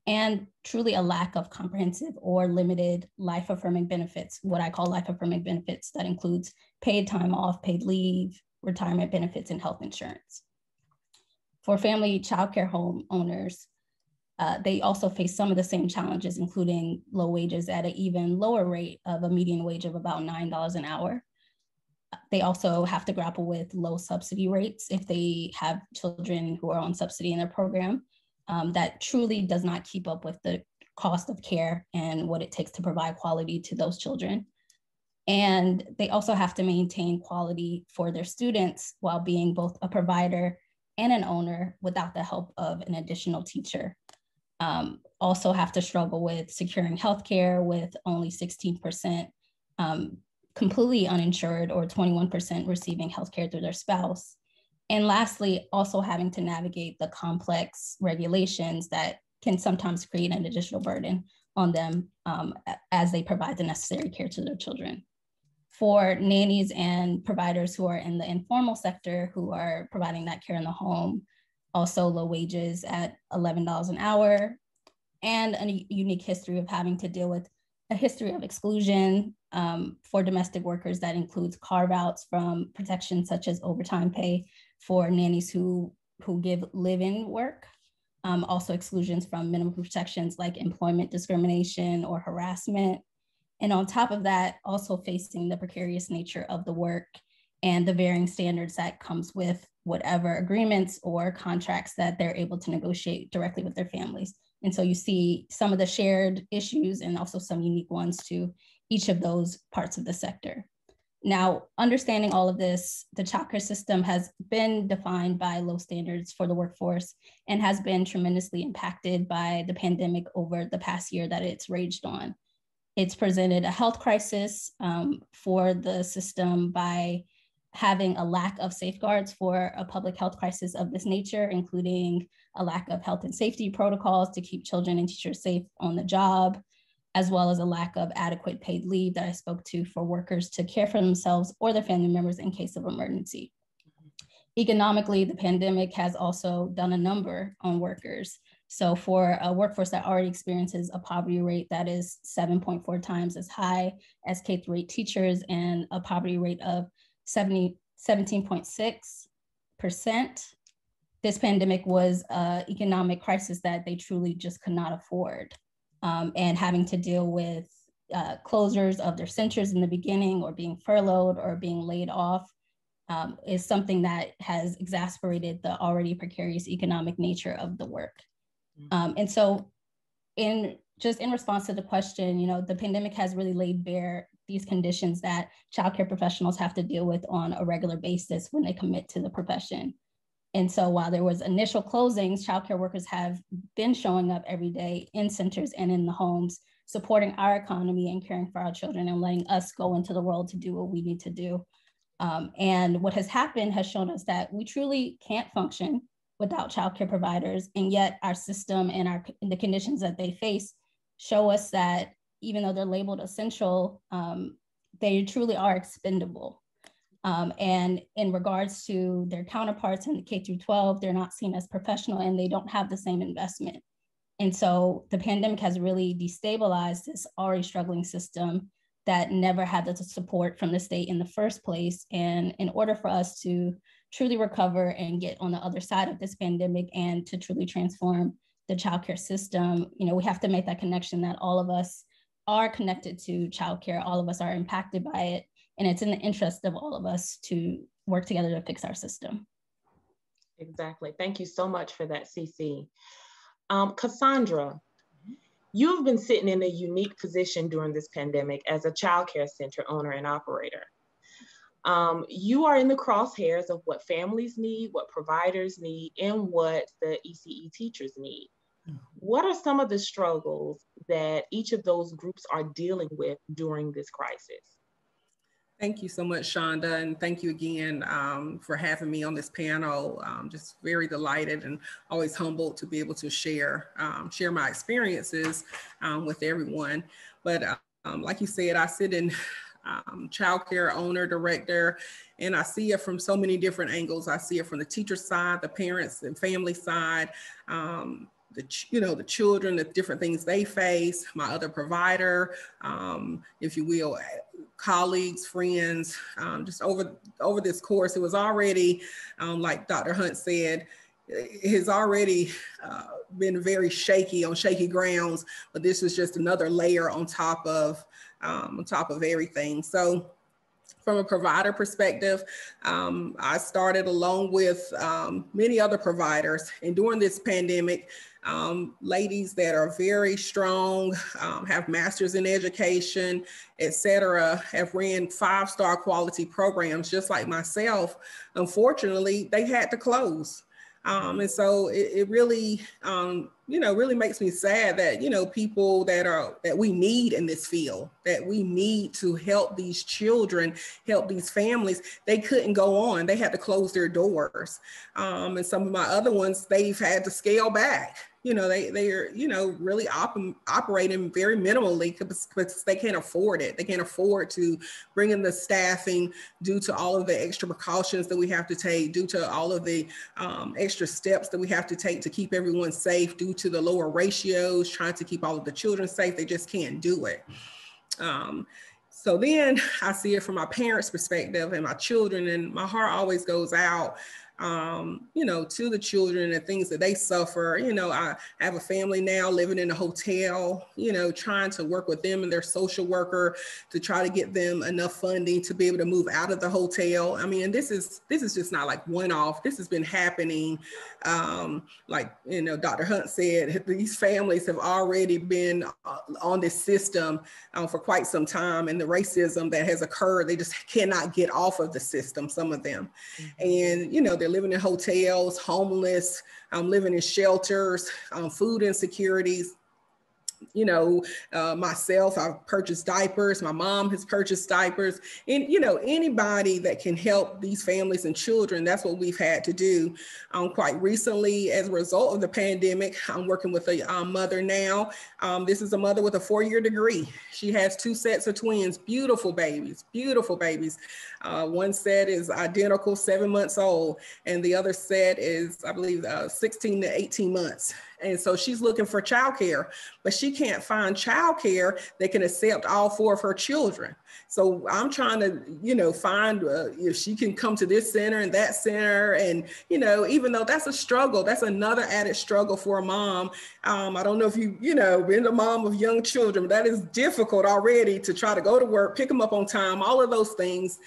and truly a lack of comprehensive or limited life affirming benefits, what I call life affirming benefits that includes paid time off, paid leave, retirement benefits, and health insurance. For family childcare home owners, uh, they also face some of the same challenges, including low wages at an even lower rate of a median wage of about $9 an hour. They also have to grapple with low subsidy rates if they have children who are on subsidy in their program, um, that truly does not keep up with the cost of care and what it takes to provide quality to those children. And they also have to maintain quality for their students while being both a provider and an owner without the help of an additional teacher. Um, also have to struggle with securing healthcare with only 16% um, completely uninsured or 21% receiving healthcare through their spouse and lastly, also having to navigate the complex regulations that can sometimes create an additional burden on them um, as they provide the necessary care to their children. For nannies and providers who are in the informal sector who are providing that care in the home, also low wages at $11 an hour, and a unique history of having to deal with a history of exclusion um, for domestic workers that includes carve outs from protections such as overtime pay for nannies who, who give live in work um, also exclusions from minimum protections like employment discrimination or harassment. And on top of that, also facing the precarious nature of the work and the varying standards that comes with whatever agreements or contracts that they're able to negotiate directly with their families. And so you see some of the shared issues and also some unique ones to each of those parts of the sector. Now, understanding all of this, the childcare system has been defined by low standards for the workforce and has been tremendously impacted by the pandemic over the past year that it's raged on. It's presented a health crisis um, for the system by having a lack of safeguards for a public health crisis of this nature, including a lack of health and safety protocols to keep children and teachers safe on the job, as well as a lack of adequate paid leave that I spoke to for workers to care for themselves or their family members in case of emergency. Economically, the pandemic has also done a number on workers. So for a workforce that already experiences a poverty rate that is 7.4 times as high as K through 8 teachers and a poverty rate of 70, 17.6%, this pandemic was an economic crisis that they truly just could not afford um, and having to deal with uh, closures of their centers in the beginning or being furloughed or being laid off um, is something that has exasperated the already precarious economic nature of the work. Mm. Um, and so in just in response to the question, you know, the pandemic has really laid bare these conditions that childcare professionals have to deal with on a regular basis when they commit to the profession. And so while there was initial closings, childcare workers have been showing up every day in centers and in the homes, supporting our economy and caring for our children and letting us go into the world to do what we need to do. Um, and what has happened has shown us that we truly can't function without childcare providers. And yet our system and our the conditions that they face show us that even though they're labeled essential, um, they truly are expendable. Um, and in regards to their counterparts in the K through 12, they're not seen as professional and they don't have the same investment. And so the pandemic has really destabilized this already struggling system that never had the support from the state in the first place. And in order for us to truly recover and get on the other side of this pandemic and to truly transform the childcare system, you know, we have to make that connection that all of us are connected to childcare, all of us are impacted by it, and it's in the interest of all of us to work together to fix our system. Exactly. Thank you so much for that, CC. Um, Cassandra, you have been sitting in a unique position during this pandemic as a childcare center owner and operator. Um, you are in the crosshairs of what families need, what providers need, and what the ECE teachers need. What are some of the struggles that each of those groups are dealing with during this crisis? Thank you so much, Shonda, and thank you again um, for having me on this panel. Um, just very delighted and always humbled to be able to share um, share my experiences um, with everyone. But um, like you said, I sit in um, childcare owner, director, and I see it from so many different angles. I see it from the teacher side, the parents and family side, um, the you know the children, the different things they face, my other provider, um, if you will, colleagues, friends, um, just over over this course. It was already, um, like Dr. Hunt said, it has already uh, been very shaky on shaky grounds, but this was just another layer on top of um, on top of everything. So from a provider perspective, um, I started along with um, many other providers. And during this pandemic, um, ladies that are very strong, um, have masters in education, etc., have ran five-star quality programs just like myself. Unfortunately, they had to close. Um, and so it, it really um, you know, really makes me sad that, you know, people that are, that we need in this field, that we need to help these children, help these families, they couldn't go on. They had to close their doors. Um, and some of my other ones, they've had to scale back you know they they are you know really op- operating very minimally because they can't afford it they can't afford to bring in the staffing due to all of the extra precautions that we have to take due to all of the um, extra steps that we have to take to keep everyone safe due to the lower ratios trying to keep all of the children safe. They just can't do it. Um, so then i see it from my parents perspective and my children and my heart always goes out um, you know, to the children and things that they suffer. You know, I have a family now living in a hotel, you know, trying to work with them and their social worker to try to get them enough funding to be able to move out of the hotel. I mean, this is this is just not like one off. This has been happening. Um, like you know, Dr. Hunt said, these families have already been uh, on this system um, for quite some time, and the racism that has occurred, they just cannot get off of the system. Some of them, mm-hmm. and you know, they're living in hotels, homeless, um, living in shelters, um, food insecurities you know, uh, myself, I've purchased diapers. My mom has purchased diapers. And, you know, anybody that can help these families and children, that's what we've had to do. Um, quite recently, as a result of the pandemic, I'm working with a um, mother now. Um, this is a mother with a four year degree. She has two sets of twins, beautiful babies, beautiful babies. Uh, one set is identical, seven months old, and the other set is, I believe, uh, 16 to 18 months. And so she's looking for childcare, but she can't find childcare that can accept all four of her children. So I'm trying to, you know, find uh, if she can come to this center and that center. And, you know, even though that's a struggle, that's another added struggle for a mom. Um, I don't know if you, you know, been a mom of young children, that is difficult already to try to go to work, pick them up on time, all of those things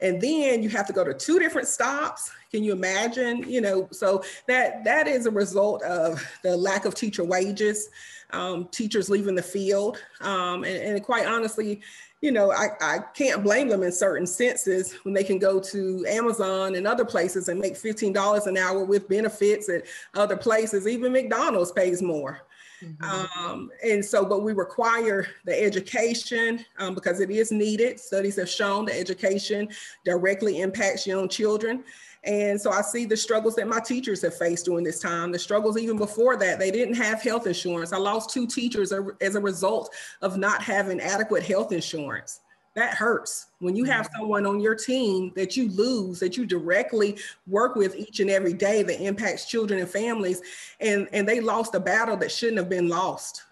and then you have to go to two different stops can you imagine you know so that that is a result of the lack of teacher wages um, teachers leaving the field um, and, and, quite honestly you know I, I can't blame them in certain senses when they can go to amazon and other places and make $15 an hour with benefits at other places even mcdonald's pays more Mm-hmm. Um, and so, but we require the education um, because it is needed. Studies have shown that education directly impacts young children. And so I see the struggles that my teachers have faced during this time, the struggles even before that. They didn't have health insurance. I lost two teachers as a result of not having adequate health insurance that hurts when you have mm-hmm. someone on your team that you lose that you directly work with each and every day that impacts children and families and and they lost a battle that shouldn't have been lost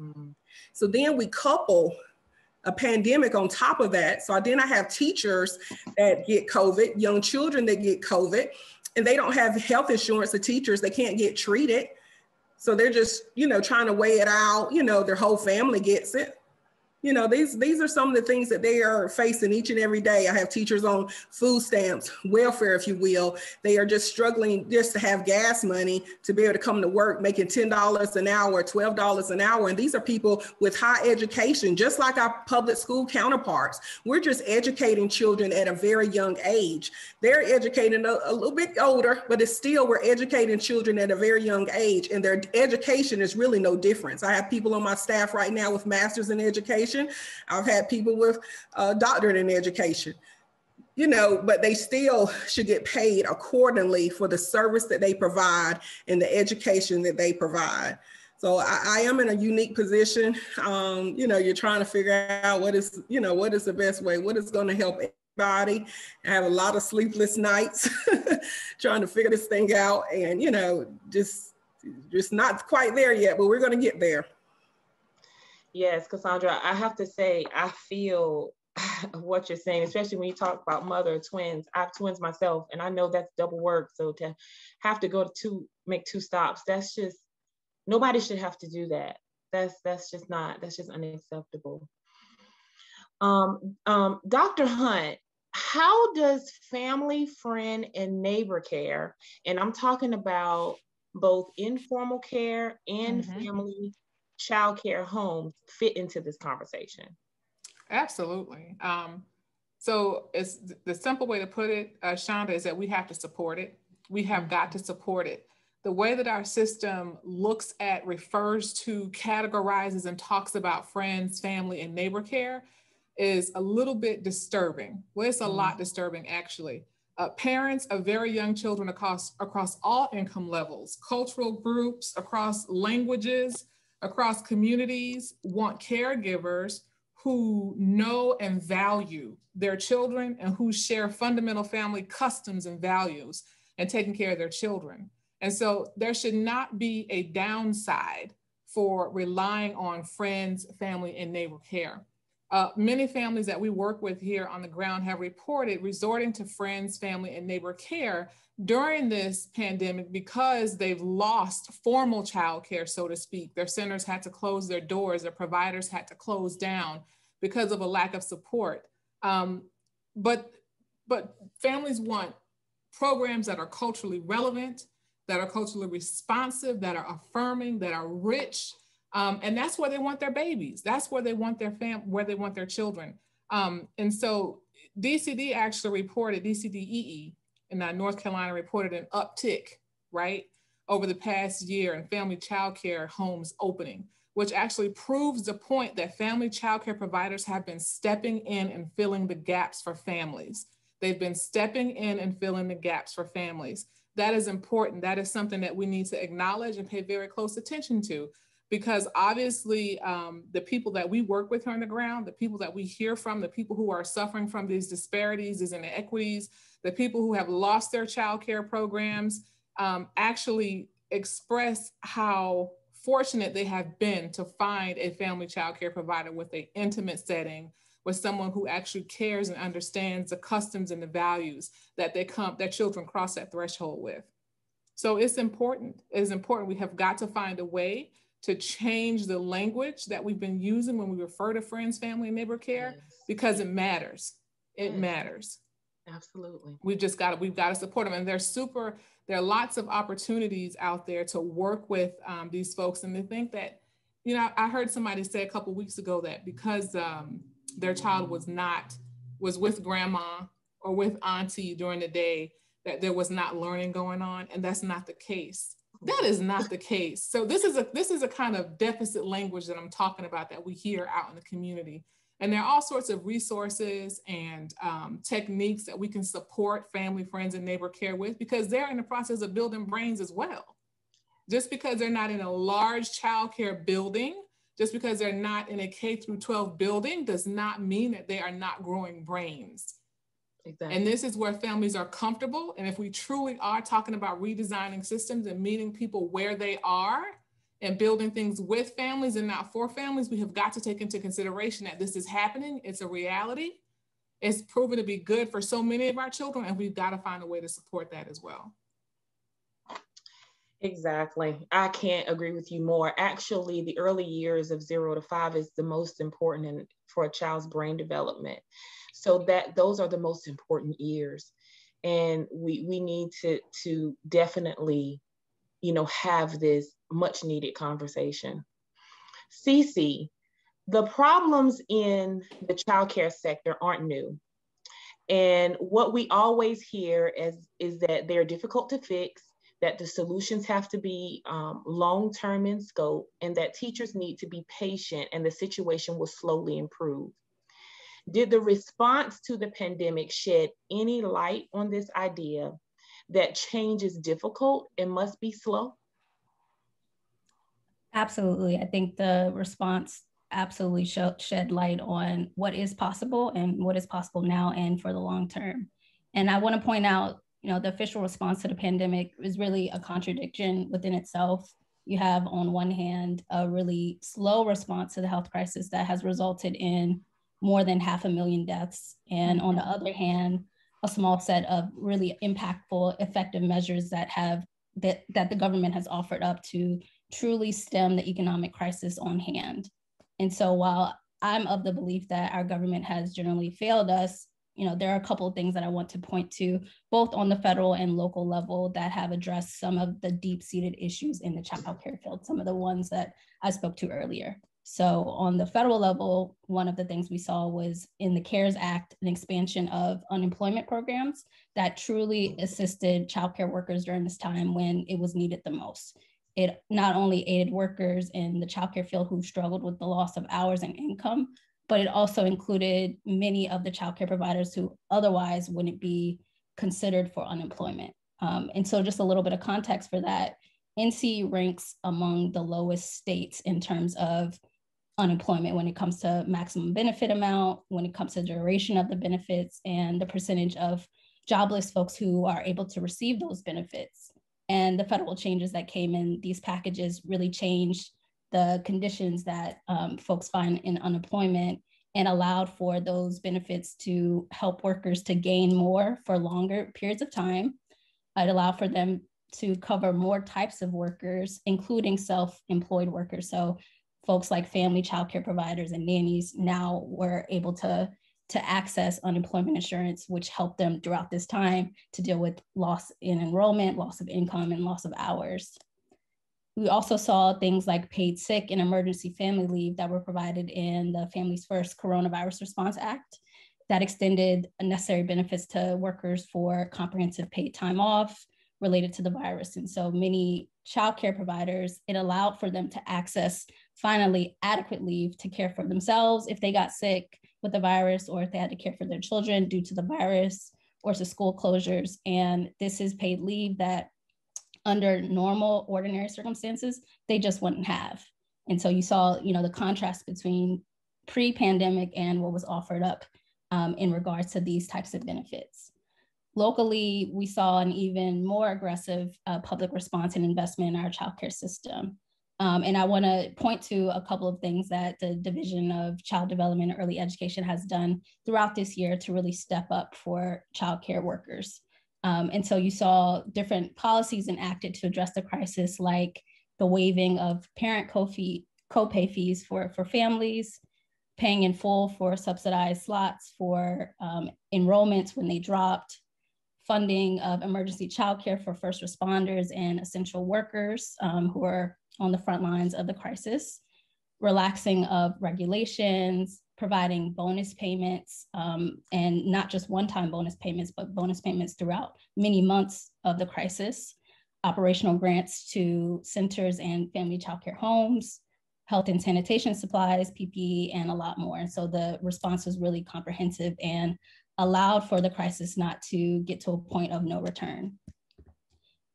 mm-hmm. so then we couple a pandemic on top of that. So then i have teachers that get covid young children that get covid and they don't have health insurance. The teachers they can't get treated. So they're just you know trying to weigh it out. You know their whole family gets it you know these these are some of the things that they are facing each and every day. I have teachers on food stamps welfare if you will. They are just struggling just to have gas money to be able to come to work making $10 an hour $12 an hour. And these are people with high education just like our public school counterparts. We're just educating children at a very young age. They're educating a, a little bit older but it's still we're educating children at a very young age. And their education is really no difference. I have people on my staff right now with masters in education education. I've had people with a doctorate in education you know, but they still should get paid accordingly for the service that they provide and the education that they provide. So I, I am in a unique position. Um, you know, you're trying to figure out what is, you know, what is the best way, what is going to help everybody. I have a lot of sleepless nights trying to figure this thing out, and you know, just just not quite there yet, but we're going to get there. Yes, Cassandra, I have to say, I feel what you're saying, especially when you talk about mother twins. I have twins myself, and I know that's double work. So to have to go to two, make two stops, that's just nobody should have to do that. That's that's just not that's just unacceptable. Um, um, Dr. Hunt, how does family, friend, and neighbor care, and I'm talking about both informal care and mm-hmm. family childcare homes fit into this conversation? Absolutely. Um, so it's the simple way to put it, uh, Shonda, is that we have to support it. We have got to support it. the way that our system looks at, refers to, categorizes, and talks about friends, family, and neighbor care is a little bit disturbing. Well, it's a mm. lot disturbing actually. Uh, parents of very young children across, across all income levels, cultural groups, across languages, across communities want caregivers who know and value their children and who share fundamental family customs and values and taking care of their children. And so there should not be a downside for relying on friends, family, and neighbor care. Uh, many families that we work with here on the ground have reported resorting to friends, family, and neighbor care during this pandemic because they've lost formal childcare, so to speak. Their centers had to close their doors, their providers had to close down because of a lack of support. Um, but, but families want programs that are culturally relevant, that are culturally responsive, that are affirming, that are rich, um, and that's where they want their babies. That's where they want their fam, where they want their children. Um, and so DCD actually reported, DCDEE in uh, North Carolina reported an uptick, right, over the past year in family child care homes opening, which actually proves the point that family child care providers have been stepping in and filling the gaps for families. They've been stepping in and filling the gaps for families. That is important. That is something that we need to acknowledge and pay very close attention to because obviously um, the people that we work with on the ground, the people that we hear from, the people who are suffering from these disparities, these inequities, the people who have lost their child care programs um, actually express how fortunate they have been to find a family child care provider with an intimate setting with someone who actually cares and understands the customs and the values that they come that children cross that threshold with. So it's important it's important we have got to find a way to change the language that we've been using when we refer to friends, family, and neighbor care yes. because it matters. It yes. matters. Absolutely. We've just got to, we've got to support them. And they're super, there are lots of opportunities out there to work with um, these folks. And they think that, you know, I heard somebody say a couple weeks ago that because um, their child was not, was with grandma or with auntie during the day, that there was not learning going on. And that's not the case that is not the case. So this is a this is a kind of deficit language that I'm talking about that we hear out in the community. And there are all sorts of resources and um, techniques that we can support family, friends, and neighbor care with because they're in the process of building brains as well. Just because they're not in a large childcare building, just because they're not in a K through 12 building does not mean that they are not growing brains. Exactly. And this is where families are comfortable. And if we truly are talking about redesigning systems and meeting people where they are and building things with families and not for families, we have got to take into consideration that this is happening. It's a reality. It's proven to be good for so many of our children, and we've got to find a way to support that as well. Exactly. I can't agree with you more. Actually, the early years of zero to five is the most important in, for a child's brain development so that those are the most important years. And we we need to to definitely you know have this much needed conversation. Cece, the problems in the childcare sector aren't new. And what we always hear is is that they're difficult to fix that the solutions have to be um, long term in scope and that teachers need to be patient and the situation will slowly improve did the response to the pandemic shed any light on this idea that change is difficult and must be slow? Absolutely. I think the response absolutely shed light on what is possible and what is possible now and for the long term. And I want to point out, you know, the official response to the pandemic is really a contradiction within itself. You have, on one hand, a really slow response to the health crisis that has resulted in more than half a million deaths. And on the other hand, a small set of really impactful, effective measures that have that, that the government has offered up to truly stem the economic crisis on hand. And so while I'm of the belief that our government has generally failed us, you know, there are a couple of things that I want to point to, both on the federal and local level, that have addressed some of the deep-seated issues in the child care field, some of the ones that I spoke to earlier. So on the federal level, one of the things we saw was in the CARES Act, an expansion of unemployment programs that truly assisted childcare workers during this time when it was needed the most. It not only aided workers in the childcare field who struggled with the loss of hours and income, but it also included many of the childcare providers who otherwise wouldn't be considered for unemployment. Um, and so just a little bit of context for that, NC ranks among the lowest states in terms of unemployment when it comes to maximum benefit amount, when it comes to duration of the benefits, and the percentage of jobless folks who are able to receive those benefits. And the federal changes that came in these packages really changed the conditions that um, folks find in unemployment and allowed for those benefits to help workers to gain more for longer periods of time. It allowed for them to cover more types of workers, including self-employed workers. So folks like family childcare providers and nannies now were able to, to access unemployment insurance, which helped them throughout this time to deal with loss in enrollment, loss of income, and loss of hours. We also saw things like paid sick and emergency family leave that were provided in the Families First Coronavirus Response Act that extended necessary benefits to workers for comprehensive paid time off related to the virus. And so many childcare providers, it allowed for them to access finally adequate leave to care for themselves if they got sick with the virus or if they had to care for their children due to the virus or to school closures. And this is paid leave that under normal ordinary circumstances, they just wouldn't have. And so you saw, you know, the contrast between pre-pandemic and what was offered up um, in regards to these types of benefits. Locally, we saw an even more aggressive uh, public response and investment in our childcare system. Um, and I want to point to a couple of things that the Division of Child Development and Early Education has done throughout this year to really step up for childcare workers. Um, and so you saw different policies enacted to address the crisis, like the waiving of parent co-fee, co-pay fees for, for families, paying in full for subsidized slots for um, enrollments when they dropped, funding of emergency childcare for first responders and essential workers um, who are on the front lines of the crisis, relaxing of regulations, providing bonus payments, um, and not just one-time bonus payments, but bonus payments throughout many months of the crisis, operational grants to centers and family childcare homes, health and sanitation supplies, PPE, and a lot more. And so the response was really comprehensive and allowed for the crisis not to get to a point of no return.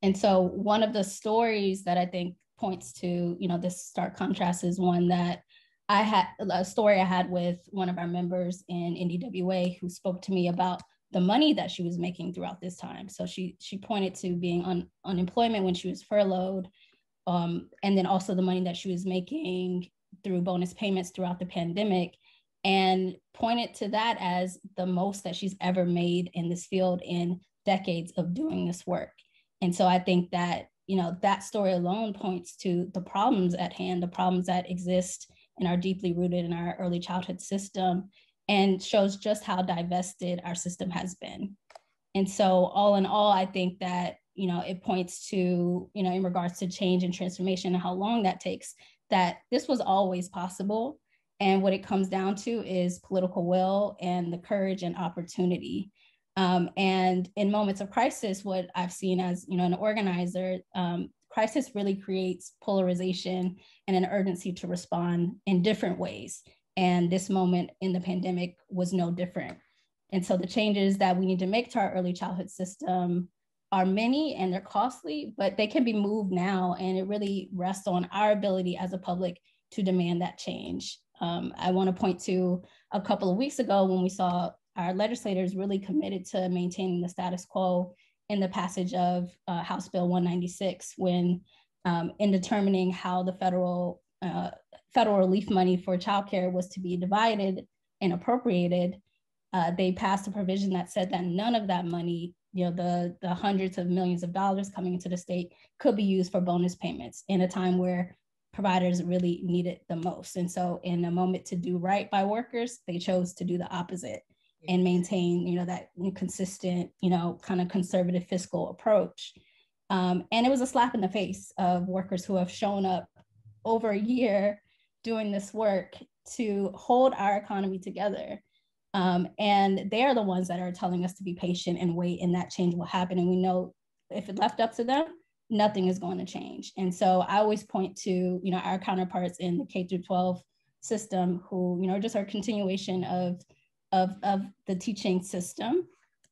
And so one of the stories that I think points to, you know, this stark contrast is one that I had a story I had with one of our members in NDWA who spoke to me about the money that she was making throughout this time. So she she pointed to being on unemployment when she was furloughed, um, and then also the money that she was making through bonus payments throughout the pandemic, and pointed to that as the most that she's ever made in this field in decades of doing this work. And so I think that you know that story alone points to the problems at hand, the problems that exist and are deeply rooted in our early childhood system and shows just how divested our system has been. And so all in all, I think that, you know, it points to, you know, in regards to change and transformation and how long that takes, that this was always possible. And what it comes down to is political will and the courage and opportunity um, and in moments of crisis, what I've seen as you know an organizer, um, crisis really creates polarization and an urgency to respond in different ways. And this moment in the pandemic was no different. And so the changes that we need to make to our early childhood system are many and they're costly, but they can be moved now. And it really rests on our ability as a public to demand that change. Um, I want to point to a couple of weeks ago when we saw our legislators really committed to maintaining the status quo in the passage of uh, House Bill 196 when um, in determining how the federal uh, federal relief money for childcare was to be divided and appropriated, uh, they passed a provision that said that none of that money, you know, the, the hundreds of millions of dollars coming into the state could be used for bonus payments in a time where providers really need it the most. And so in a moment to do right by workers, they chose to do the opposite and maintain, you know, that consistent, you know, kind of conservative fiscal approach. Um, and it was a slap in the face of workers who have shown up over a year doing this work to hold our economy together. Um, and they're the ones that are telling us to be patient and wait, and that change will happen. And we know if it left up to them, nothing is going to change. And so I always point to, you know, our counterparts in the K through 12 system who, you know, just are continuation of, of, of the teaching system.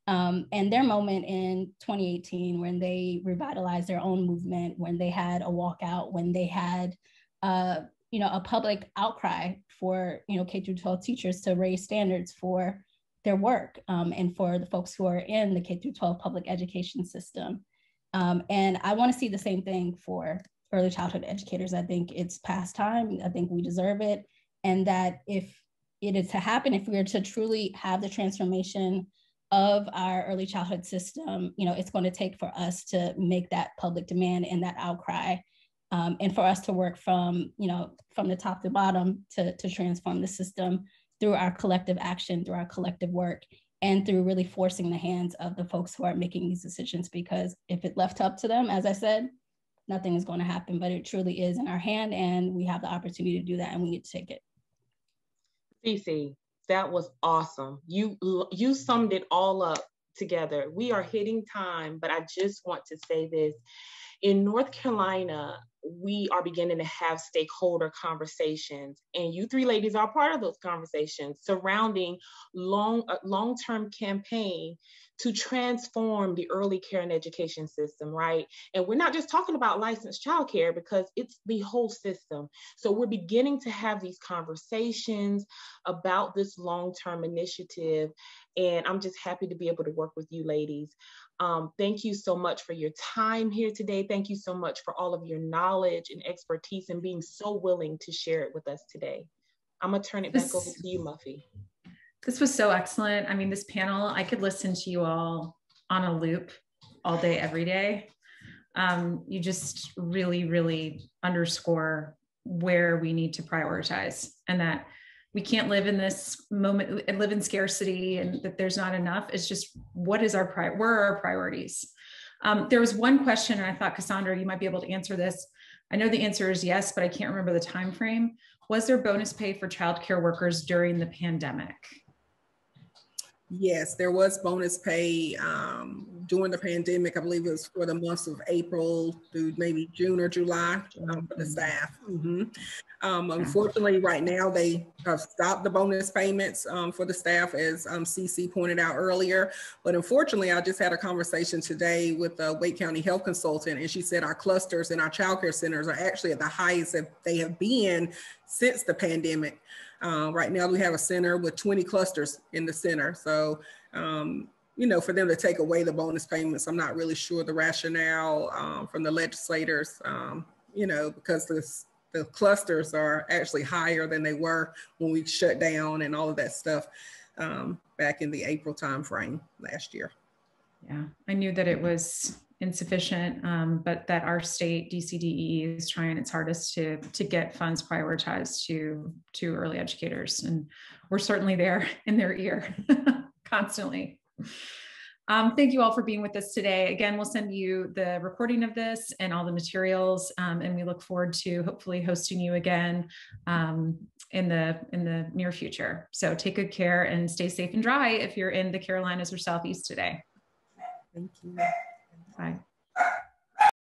Um, and their moment in 2018 when they revitalized their own movement, when they had a walkout, when they had, uh, you know, a public outcry for, you know, K through 12 teachers to raise standards for their work um, and for the folks who are in the K through 12 public education system. Um, and I want to see the same thing for early childhood educators. I think it's past time. I think we deserve it. And that if it is to happen, if we are to truly have the transformation of our early childhood system, you know, it's going to take for us to make that public demand and that outcry. Um, and for us to work from, you know, from the top to bottom to, to transform the system through our collective action, through our collective work and through really forcing the hands of the folks who are making these decisions. Because if it left up to them, as I said, nothing is going to happen, but it truly is in our hand and we have the opportunity to do that and we need to take it. Cece, that was awesome. You you summed it all up together. We are hitting time, but I just want to say this. In North Carolina, we are beginning to have stakeholder conversations and you three ladies are part of those conversations surrounding long uh, long-term campaign to transform the early care and education system right and we're not just talking about licensed childcare because it's the whole system so we're beginning to have these conversations about this long-term initiative and i'm just happy to be able to work with you ladies um, thank you so much for your time here today. Thank you so much for all of your knowledge and expertise and being so willing to share it with us today. I'm gonna turn it back over to you, Muffy. This was so excellent. I mean, this panel, I could listen to you all on a loop all day, every day. Um, you just really, really underscore where we need to prioritize and that we can't live in this moment and live in scarcity and that there's not enough. It's just what is our pri- where are our priorities? Um, there was one question, and I thought Cassandra, you might be able to answer this. I know the answer is yes, but I can't remember the time frame. Was there bonus pay for childcare workers during the pandemic? Yes, there was bonus pay um, during the pandemic. I believe it was for the months of April through maybe June or July um, for the staff. Mm-hmm. Um, unfortunately, right now they have stopped the bonus payments um, for the staff, as CC um, pointed out earlier. But unfortunately, I just had a conversation today with the Wake County Health Consultant, and she said our clusters and our childcare centers are actually at the highest that they have been since the pandemic. Uh, right now, we have a center with 20 clusters in the center. So, um, you know, for them to take away the bonus payments, I'm not really sure the rationale um, from the legislators, um, you know, because this, the clusters are actually higher than they were when we shut down and all of that stuff um, back in the April timeframe last year. Yeah, I knew that it was insufficient, um, but that our state DCDEE is trying its hardest to to get funds prioritized to to early educators, and we're certainly there in their ear constantly. Um, thank you all for being with us today. Again, we'll send you the recording of this and all the materials, um, and we look forward to hopefully hosting you again um, in the in the near future. So take good care and stay safe and dry if you're in the Carolinas or Southeast today. Thank you. Bye.